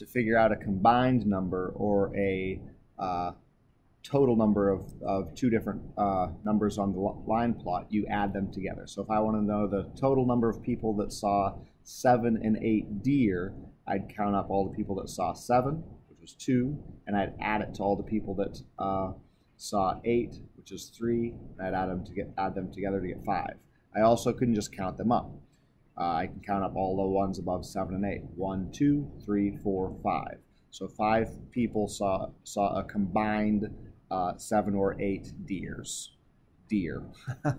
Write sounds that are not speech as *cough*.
to figure out a combined number or a uh, total number of, of two different uh, numbers on the line plot, you add them together. So if I want to know the total number of people that saw seven and eight deer, I'd count up all the people that saw seven, which was two, and I'd add it to all the people that uh, saw eight, which is three, and I'd add them to get add them together to get five. I also couldn't just count them up. Uh, I can count up all the ones above seven and eight. One, two, three, four, five. So five people saw saw a combined uh, seven or eight deers. Deer. *laughs*